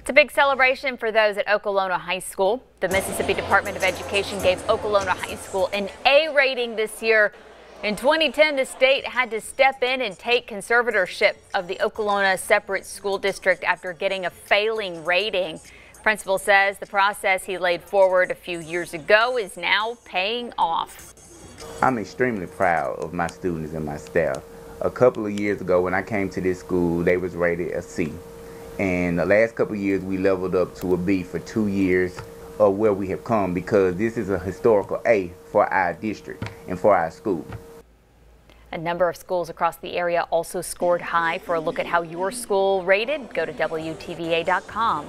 It's a big celebration for those at Okolona High School. The Mississippi Department of Education gave Okolona High School an A rating this year. In 2010, the state had to step in and take conservatorship of the Okolona Separate School District after getting a failing rating. Principal says the process he laid forward a few years ago is now paying off. I'm extremely proud of my students and my staff. A couple of years ago when I came to this school, they was rated a C. And the last couple years, we leveled up to a B for two years of where we have come because this is a historical A for our district and for our school. A number of schools across the area also scored high. For a look at how your school rated, go to WTVA.com.